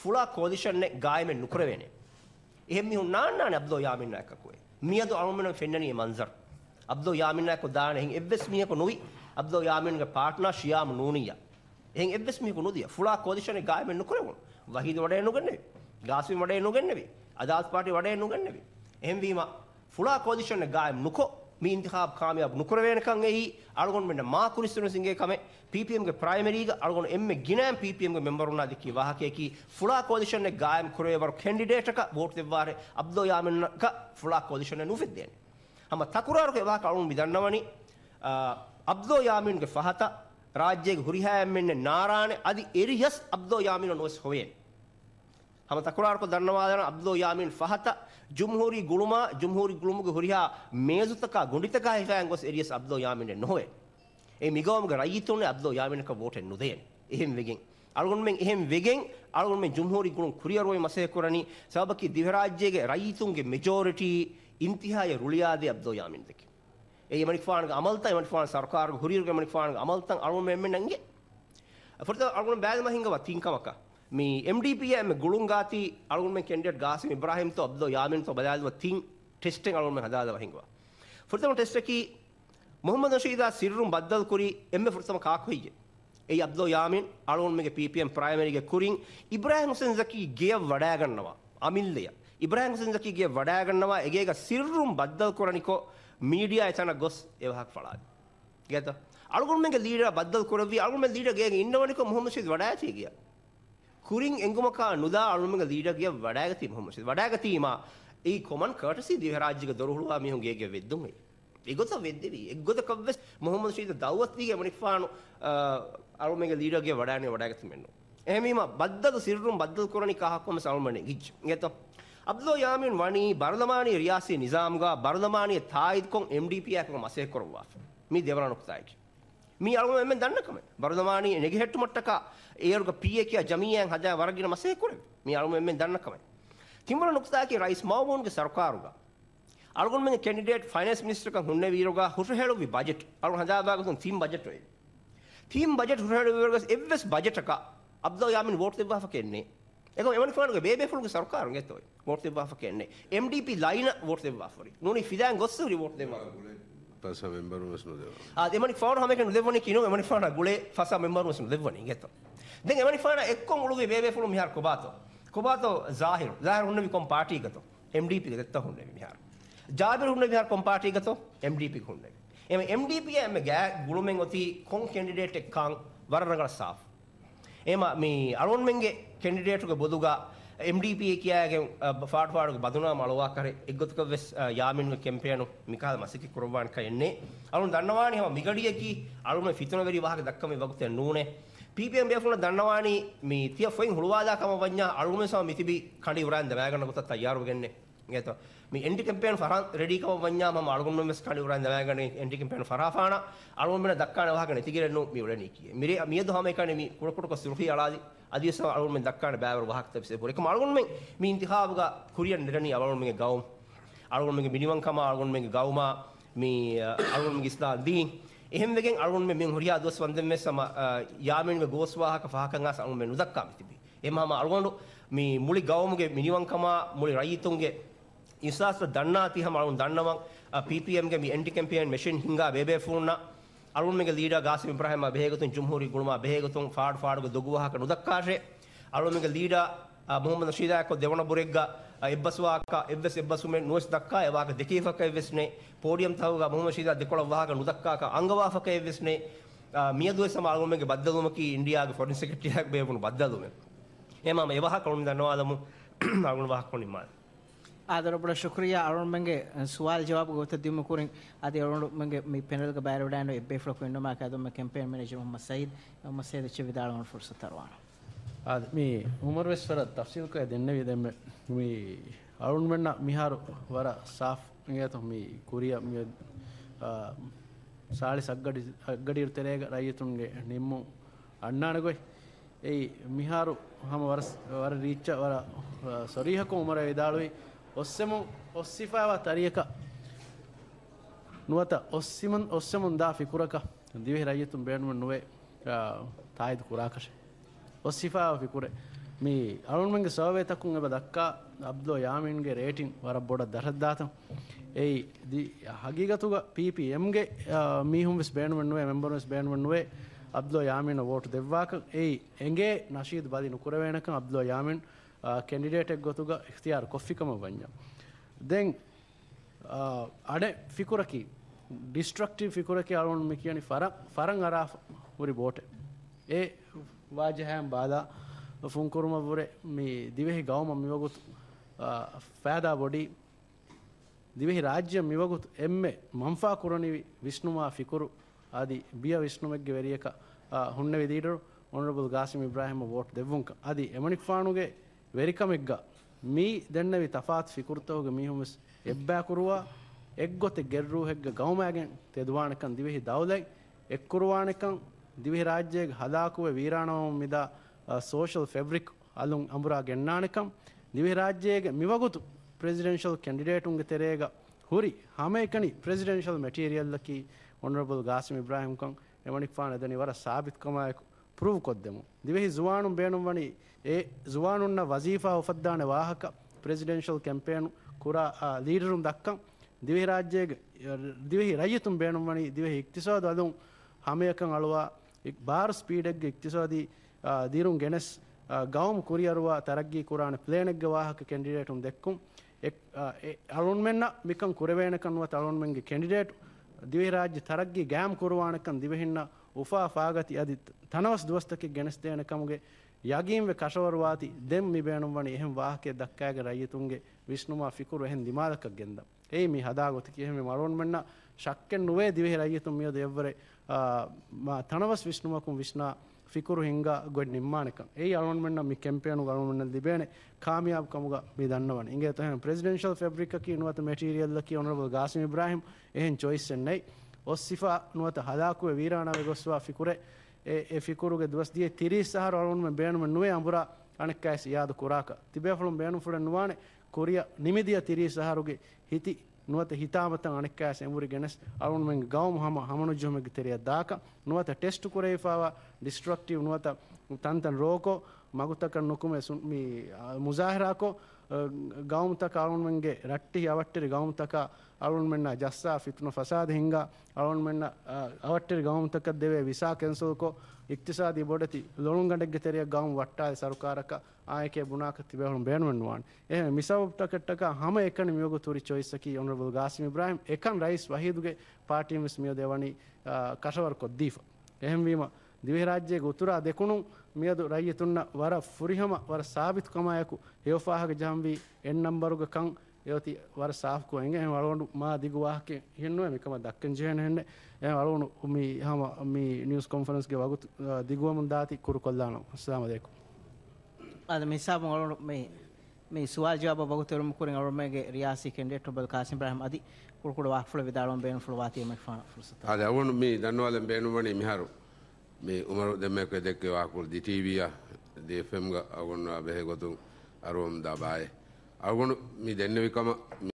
ஃபுல்லாக கொதிஷன் காயமே நுக்குறவேனே එහෙම නාන්නාන අබ්දෝ යාමින්නායකකුවේ මියදු අනුමන ෆෙන්නනිය මන්සර්. අබ්දෝ යාමින්නායක දාන එහෙන් එබ්බස් මියක නොවි අබ්දෝ යාමින්ගේ පාර්ට්නර් ෂියාම් නූනියා. එහෙන් එබ්බස් මියක නොදිය. ෆුලා කොදිෂනේ ගායමෙන් නොකරවුන වහීද වඩේ නුගන්නේ ගාස්මි වඩේ නුගන්නේ අදාස් පාටි වඩේ නුගන්නේ එහෙන් වීම ෆුලා කොදිෂනේ ගායම් නුකෝ මීන්තිහාබ් කාමයක් නොකරවෙනකං එහි අලගොන්ට මාකුරිස්තුන සිගේ කම පපම්ගේ ප්‍රයිමරීග අලගොන් එම ගිනෑම් පපම් මෙම්බරුණාදකි වාහකයකි ෆුලා කෝදිෂන ගායම් කරේවර කෙන්ඩිඩේටක බෝට් දෙවාර අබ්දෝයාමක ෆුලා කෝදිෂන නුෆෙදයෙන්. හම තකුරාරක වා කලුන් විදන්නවනි අබ්දෝයාමින්ගේ පහත රාජ්‍යය හුරිහෑම්මෙන්න්න නාරාණය අධි එරිහස් අබ්දෝයාමින නොස් හොවෙන්. හම තකුරාරක දන්නවාදන අබ්දෝ යාමින් ෆහත ජුම්හූරි ගුළුමා ජුම්හූරි ගුළුමුගේ හොරිහා මේසුතක ගුණිතක හිසයන් ගොස් එරියස් අබ්දෝ යාමින්ට නොවේ. ඒ මිගෝමගේ රයිතුනේ අබ්දෝ යාමින්ක වෝටෙන් නොදේන. එහෙම වෙගෙන්. අලුගුන්මෙන් එහෙම වෙගෙන් අලුගුන්මෙන් ජුම්හූරි ගුළුම් කුරියරෝයි මසේ කරණි. සබකි දිවරාජ්‍යයේ රයිතුන්ගේ මෙජොරිටි ඉන්තිහාය රුලියාදී අබ්දෝ යාමින් දෙක. ඒ මනිෆාන්ගේ අමල්තයි මනිෆාන් සරකාරගේ හුරියර්ගේ මනිෆාන්ගේ අමල්තන් අලුගුන් මෙම්මෙන් නංගේ. ෆොර්ත අලුගුන් බෑගම හිංගව තින්කමකා. මේ MDPM ගුළුන්ගාති අලුන් කෙන්ඩට ගාසි ඉබ්‍රහිම ඔබ්ද යාමෙන් බදාදව තින් ටෙස්ටෙන් අලුම හදාද වහිංවා ෆුර්තම ටෙස්ටකි මොහමද ශීදා සිරුම් බද්දල් කුරි එම ෆුර්තම කාක්හොයිය ඒ අබ්දෝ යාමෙන් අලුන්මගේ පපම් ප්‍රයිමරිගේ කුරින් ඉබ්‍රහම සෙන්සකි ගේ වඩාගන්නවා අමිල්ලය. ඉබ්‍රහම සෙන්සකිගේ වඩාගන්නවා ඒගේ සිරුම් බද්දල් කොරනිකෝ මීඩිය එතන ගොස් එවහක් පලාද ගත අලුන්මගේ ලීඩ බද්දල් කොරවී අලුම ලීඩගේ ඉන්නවනික මොහොමසිද වඩාතිය කියලා කුරින් එංගුමකා නුදා අලුන්මගේ ලීඩර් ගේ වඩා ගති මොහම්මද් ෂීද් වඩා ගතිමා ඒ කොමන් කර්ටසි දිව රාජ්‍යක දොරහුලවා මිහුන් ගේ ගේ වෙද්දුමේ එගොත වෙද්දවි. එක්ගොත කවස් මොහොමද ශ්‍රීද දවත්වීගේ මනික්ෆානු අරුමගේ ලීඩගේ වඩානේ වඩාගත මෙන්න එහෙමීම බද්දද සිරුම් බද්දල් කරණි කහක්කොම සල්මනේ. ගිච් ගෙත අබ්දෝ යාමින් වනී බර්ලමානී රියාසී නිසාම්ගා බර්ලමානී තායිද්කොන් MDP එකක මසේ කරවා මේ දෙවරණුක්තායිකි මේ අලුම මෙන් දන්නකම. බර්ධමානී නෙගහෙට්ටුමට්ටක ඒරුග පීය කිය ජමීයන් හදා වරගෙන මසේ කුරෙ. මේ අලුම මෙන් දන්නකම. තිමර නුක්සාකි රයිස් මවමෝන්ගේ සරකාරුග. අලුගොන් මෙන් කැන්ඩිඩේට් ෆයිනෑන්ස් මිනිස්ටර් කන් හුන්නේ වීරුග හුරහෙළුවි බජට් අලුම හදා බාගසන් තීම් බජට් වේ තීම් බජට් හුරහෙළුවි වීරුගස් එවස් බජට් එක අබ්දෝ යාමින් වෝට් දෙබාෆ කෙන්නේ. ඒක එවන් ෆානුගේ බේබේ ෆුල්ගේ සරකාරුන් ගෙතෝයි වෝට් දෙබාෆ කෙන්නේ. MDP ලයින වෝට් දෙබාෆරි නුනි ෆිදාන් ගොස්සුරි වෝට් දෙබාෆරි පස මෙම්බරුවස් නොදෙව දෙමනි ෆෝන හමක නොදෙවන කියන එමනි ෆාන ගුලේ පස මෙම්බරුවස් නොදෙවනි ගෙත දැන් එමනි ෆාන එක්කොම උළුගේ බේබේ ෆුලු මිහාර කොබාතෝ. කොබාතෝ ظاہر ظاہر උන්න විකොම් පාටි ගතෝ MDP ගත්ත හුන්නේ මිහාර. ජාබිර උන්න මිහාර කොම් පාටි ගතෝ MDP හුන්නේ එම MDP එම ගෑ ගුළුමෙන් ඔති කොන් කැන්ඩිඩේට් එක්කන් වරණගල සාෆ්. එම මේ අරුන්මෙන්ගේ කැන්ඩිඩේටුගේ බොදුගා MDP කියාගේ ෆාට ෆාඩුක බදුනා මලවා කර එක්ගොතක වෙස් යාමින්ව කෙම්පයනු මිකාල මසිකි කුරවාන්ක එන්නේ අරුන් දන්නවානි හම මිගඩියකි අරුම ෆිතුන වෙරි වාහක දක්කම වගත නූනේ PPM බේෆුන දන්නවානි මේ තිය ෆොයින් හුළුවාදා කම වඤ්ඤා අරුම සම මිතිබි කණි උරාන් දවෑගන්න ගොත තයාරු ගෙන්නේ ගේත මේ එන්ටි කැම්පේන් ෆරන් රෙඩි කම වඤ්ඤා මම අලුගොන්න මෙස් කඩි උරන් දවෑගන්න එන්ටි කැම්පේන් ෆරාෆාන අලුගොන්න මෙන දක්කාන වහගෙන තිගිරෙන්නු මේ උඩනී කියේ මිරේ මියදු හැම එකනේ මේ කුඩ කුඩ කොස්රුහි අලාදි අදියස අලුගොන්න මෙන් දක්කාන බෑවර වහක් තප්සේ පොරේ කම අලුගොන්න මෙන් මේ ඉන්තිහාබග කුරියන් නිරණි අලුගොන්න මෙන් ගවුම්. අලුගොන්න මෙන් මිනිවන් කම අලුගොන්න මෙන් ගවුමා මේ අලුගොන්න මෙන් ඉස්ලාම් දීන්. එහෙම වෙගෙන් අලුගොන්න මෙන් හොරියා දොස් වන්දෙන් මෙස් සම යාමෙන් මෙ ගෝස් වාහක ෆහකන් අස අලුගොන්න මෙන් උදක්කා මිතිබි. එමම අලුගොන්න මේ මුලි ගවුමුගේ මිනිවන් කම මුලි රයිතුන්ගේ ඉස්ලාස්ල දන්නාති හම අලුන් දන්නවන් PPMගේ මේ එන්ටි කැම්පේන් මෙෂින් හිංගා බේබේ ෆෝන්නා අලුන් මේක ලීඩර් ගාසිම් ඉබ්‍රාහිම බෙහෙගතුන් ජුම්හූරි ගුණමා බෙහෙගතුන් ෆාඩ් ෆාඩ්ග දොගුවහක නුදක්කාෂේ අලුන් මේක ලීඩර් මොහම්මද් රෂීදා කො දෙවන බුරෙග්ග එබ්බස්වාක එබ්බස් එබ්බසුමේ නුවස් දක්කා එවාක දෙකීෆක එවස්නේ පෝඩියම් තවග මොහම්මද් රෂීදා දෙකොළ වහක නුදක්කාක අංගවාෆක එවස්නේ මියදුවේ සම අලුන් මේක බද්දලුමකි ඉන්දියාගේ ෆොරින් සෙක්‍රටරියක් බේවුණු බද්දලුමේ එමම එවහ කලුන් දන්නවාදමු අලුන් වහක් ආදරබල ශුක්‍රිය අරුන් මගේ සවාල් ජවාබ ගොත දියම කරින් අද අරුන් මගේ මේ පැනල් බෑර ඩෑන එබ්බේ ෆලොක් වෙන්නම කදම කැම්පේන් මැනේජර් මොහම්මද් සයිද් මොහම්මද් සයිද් ච විදාලවන් ෆුර්සත් තරවාන ආද මේ උමර් වෙස්වර තෆ්සීල් කය දෙන්න විදෙම මේ අරුන් මෙන්න මිහාර වර සාෆ් නියත මේ කුරිය මිය සාලි සග්ගඩි අග්ගඩි තෙරේ රයිතුන්ගේ නිම්මු අන්නානකොයි. ඒ මිහාරු හම වර වර රීච්ච වර සොරීහක උමර විදාලුවේ ossemun ossifaava tariyaka nuwata ossimun ossemun daa fikuraka divi rayyatun beenumen nuwe taayid kuraakashe ossifaava fikure mi අනුන්මගේ සවවේතකුන් එබ දක්කා අබ්දෝ යාමීන්ගේ රේටිං වර බොඩ දරද්දාතම් ඒ හගිගතුග පපම්ගේ මීහුම් ස්බේනුවෙන්ුවේ මෙම්බරුස් බේනුවෙන්ුවේ අබ්දෝ යාමීන වෝට් දෙවාක ඒ එගේ නශීද බදි නුකරවේනක අබ්දෝ යාමෙන් කෙන්ඩිඩේටෙක් ගොතුග ඉතියාර කොෆ්ෆිකම වඥ දෙන් අඩ ෆිකුරකි ඩිස්ට්‍රක්ටව ෆිකුරකි අරුන් මෙ කියනි ෆර ෆරං අරා හුරි බෝට ඒ වාජහැම් බාදා ಫುಂಕುರುಮವುರೆ ಮೀ ದಿವೆಹಿ ಗೌಮ ಮಿವಗುತು ಫෑದಾ ಬೊಡಿ ದಿವೆಹಿ ರಾಜ್ಯ ಮಿವಗುತು ಎಮ್ಮೆ ಮಂಫಾ ಕುರಣಿವಿ ವಿಷ್ಣುಮಾ ಫಿಕುರು ಆದಿ ಬಿಯ ವಿಷ್ಣುಮೆಗ್ಗೆ ವೆರಿಯಕ ಹುಣ್ಣೆ ವಿದೀಡರು ಒನರಬಲ್ ಗಾಸಿಮ್ ಇಬ್ರಾಹಿಮ ವೋಟ್ ದೆವ್ವುಂಕ ಆದಿ ಎಮಣಿಕ್ ಫಾಣುಗೆ ವೆರಿಕಮೆಗ್ಗ ಮೀ ದೆಣ್ಣವಿ ತಫಾತ್ ಫಿಕುರ್ತವಗೆ ಮೀಹುಮಿಸ್ ಎಬ್ಬෑ ಕುರುವ ಎಗ್ಗೊತೆ ಗೆರ್ರೂ ಹೆಗ್ಗ ಗೌಮಾಗೆನ್ ತೆದುವಾಣಕನ್ ದಿವೆಹಿ ದೌಲೈ ಎಕ್ಕುರುವಾಣಕನ್ ದಿವೆಹಿ ರಾಜ್ಯಗೆ ಹದಾಕುವೆ ವೀರಾಣವ ಮಿದಾ ಸೋಷಲ್ ಫೆಬ್ರಿಕ್ ಅಲುಂ ಅಂಬುರಾ ಗೆಣ್ಣಾಣಕಂ ದಿವಿ ರಾಜ್ಯಗೆ ಮಿವಗುತು ಪ್ರೆಸಿಡೆನ್ಷಿಯಲ್ ಕ್ಯಾಂಡಿಡೇಟುಂಗೆ ತೆರೆಗ ಹುರಿ ಹಮೇಕಣಿ ಪ್ರೆಸಿಡೆನ್ಷಿಯಲ್ ಮೆಟೀರಿಯಲ್ಲಕಿ ಒನರಬಲ್ ಗಾಸಿಮ್ ಇಬ್ರಾಹಿಂ ಕಂ ಎಮಣಿಕ್ ಫಾನ್ ಎದನಿ ವರ ಸಾಬಿತ್ ಕಮಾಯಕು ಪ್ರೂವ್ ಕೊದ್ದೆಮು ದಿವೆಹಿ ಜುವಾನು ಬೇಣುಂ ವಣಿ ಏ ಜುವಾನುನ್ನ ವಜೀಫಾ ಉಫದ್ದಾನೆ ವಾಹಕ ಪ್ರೆಸಿಡೆನ್ಷಿಯಲ್ ಕ್ಯಾಂಪೇನು ಕುರಾ ಲೀಡರುಂ ದಕ್ಕಂ ದಿವೆಹಿ ರಾಜ್ಯಗೆ ದಿವೆಹಿ ರೈಯತುಂ ಬೇಣುಂ ವಣಿ ದಿವೆಹಿ ಇಕ್ತಿಸಾದ್ ಅದುಂ ಹಮೇಕಂ ಅಳುವ ಬಾರ್ ಸ್ಪೀಡೆಗ್ಗೆ ಇಕ್ತಿಸಾದಿ ದೀರುಂ ಗೆನೆಸ್ ಗೌಮ್ ಕುರಿಯರುವ ತರಗ್ಗಿ ಕುರಾಣ ಪ್ಲೇನೆಗ್ಗ ವಾಹಕ ಕ್ಯಾಂಡಿಡೇಟುಂ ದೆಕ್ಕುಂ ಅಳುಣ್ಮೆನ್ನ ಮಿಕಂ ಕುರೆವೇಣಕನ್ನುವ ತಳುಣ್ಮೆಂಗೆ ಕ್ಯಾಂಡಿಡೇಟ್ ದಿವಿರಾಜ್ಯ ತರಗ್ಗಿ ಗ್ಯಾಮ್ ಕುರುವಾಣಕನ್ ದಿವೆಹಿನ್ನ ಉಫಾ ಫಾಗತಿ ಅದಿ ತನವಸ್ ದುವಸ್ತಕ್ಕೆ ಗೆಣಸ್ತೇನ ಕಮಗೆ ಯಗೀಂವೆ ಕಶವರ್ವಾತಿ ದೆಂ ಮಿಬೇಣುಂ ವಣಿ ಎಹೆಂ ವಾಹಕೆ ದಕ್ಕಾಗೆ ರಯ್ಯತುಂಗೆ ವಿಷ್ಣುಮಾ ಫಿಕುರು ಎಹೆಂ ದಿಮಾದಕ್ಕ ಗೆಂದ ಏಯ್ ಮಿ ಹದಾಗೊತಿಕೆ ಎಹೆಂ ಮರೋಣ್ ಮೆಣ್ಣ ಶಕ್ಕೆನ್ ನುವೇ ದಿವೆ ರಯ್ಯತುಂ ಮಿಯೋದು ಎವ್ವರೆ ತಣವಸ್ ವಿಷ್ಣುಮಕುಂ ವಿಷ್ಣಾ ಫಿಕುರು ಹಿಂಗ ಗೊಡ್ ನಿಮ್ಮಾಣಕಂ ಏಯ್ ಅರೋಣ್ಮೆಂಟ್ನ ಮಿ ಕೆಂಪೇಣು ಅರೋಣ್ಮೆಂಟ್ನಲ್ಲಿ ದಿಬೇಣೆ ಕಾಮಯಾಬ್ ಕಮುಗ ಮಿ ದನ್ನವಣ ಹಿಂಗೆ ತಹೆನ್ ಪ್ರೆಸಿಡೆನ್ಷಿಯಲ್ ಫ್ಯಾಬ್ರಿಕ್ ಕಿ ಇನ್ವತ್ ಮೆಟೀರಿಯಲ್ ಕಿ ಆನರಬಲ್ ಗಾಸಿಂ ಇಬ್ರಾಹಿಂ ಎಹೆನ್ ಚಾಯ್ಸ್ ಎನ್ನೈ ಒಸ್ಸಿಫಾ ನುವತ ಹದಾಕುವೆ ವೀರಾಣವೆ ಗೊಸ್ವಾ ಫಿಕುರೆ ಎ ಫಿಕುರುಗೆ ದುವಸ್ದಿಯೆ ತಿರಿ ಸಹರ ಅಳುನ್ಮೆ ಬೇಣುಮೆ ನುವೆ ಅಂಬುರ ಅಣಕ್ಕಾಯಿಸಿ ಯಾದು ಕುರಾಕ ತಿಬೇಫಳುಂ ಬೇಣು ಫುಡೆ ನುವಾಣೆ ಕೊರಿಯ ನಿಮಿದಿಯ ತಿರಿ ಸಹರುಗೆ ಹಿತಿ ನುವತ ಹಿತಾಮತ ಅಣಕ್ಕಾಯಿಸಿ ಎಂಬುರಿ ಗೆಣಸ್ ಅಳುನ್ಮೆಂಗೆ ಗೌಮ್ ಹಮ ಹಮನುಜುಮೆಗೆ ತೆರೆಯ ದಾಕ ನುವತ ಟೆಸ್ಟ್ ಕುರೈಫಾವ ಡಿಸ್ಟ್ರಕ್ಟಿವ್ ನುವತ ತಂತನ್ ರೋಕೋ මගුතක නොකුම මුසාහිරාකෝ ගෞමතක අරුන්මෙන්ගේ රට්ටි අවට්ටරි ගෞමතක අරුන්මෙන්න ජස්සා ෆිතුන ෆසාද හිංගා අරුන්මෙන්න අවට්ටරි ගෞමතක දෙවේ විසා කෙන්සල්කෝ ඉක්තිසාදී බොඩති ලොණුගඩක් ගෙතරිය ගවම් වට්ටාය සරුකාරක ආයකේ බුණාක තිබෙහුණු බේනුවන්නුවාන් එහෙම මිසවට්ටකට්ටක හම එකන මියෝග තුරි චොයිසකි ඔනරබල් ගාසිම් ඉබ්‍රාහිම් එකන් රයිස් වහීදුගේ පාටියම් මිය දෙවනි කෂවර කොද්දීෆ එහෙම වීම දිවි රාජ්‍යයේ උතුරා දෙකුණු මියදු މިއަދު ރައްޔިތުންނަ ވަރަށް ފުރިހަމަ ވަރަ ސާބިތުކަމާއެކު ހެޔޮފާހަގެ ޖަހަންވީ އެންނަންބަރުގެ ކަން އެವತಿ ವರ ಸಾಫ್ಕು ಹಂಗೆ ಏನು ಅಳಗೊಂಡು ಮಾ ದಿಗು ವಾಹಕ್ಕೆ ಹೆಣ್ಣು ಮಿಕಮ ದಕ್ಕನ್ ಜೇನ ಹೆಣ್ಣೆ ಏನು ಅಳಗೊಂಡು ಮಿ ಹಮ ಮಿ ನ್ಯೂಸ್ ಕಾನ್ಫರೆನ್ಸ್ಗೆ ವಗು ದಿಗುವ ಮುಂದಾತಿ ಕುರು ಕೊಲ್ಲಾಣ ಅಸ್ಲಾಮ ಅಲೇಕು ಅದು ಮಿಸಾಬ್ ಅಳಗೊಂಡು ಮಿ ಮಿ ಸುವಾಲ್ ಜವಾಬ ಬಗು ತೆರು ಮುಕುರಿ ಅಳಗೊಂಡು ಮೇಗೆ ರಿಯಾಸಿ ಕೆಂಡೇಟ್ ಬಲ್ ಕಾಸಿಂ ಇಬ್ರಾಹಿಂ ಅದಿ ಕುರುಕುಡು ವಾಹ್ ಫುಳ ವಿದಾಳಂ ಬೇನು ಫುಳ ವಾತಿ ಎಮೆಟ್ ಫಾಣ ಫುರ್ಸತ ಅದು ಅವನು ಮಿ ದನ್ನವಾಲೆ ಬೇನು ಮಣಿ ಮಿಹಾರು ɓe umaroɗen men koye dekke wakol di tiwiya de femga agonno aɓe hegoto arom daɓaye agono mi dennewi kama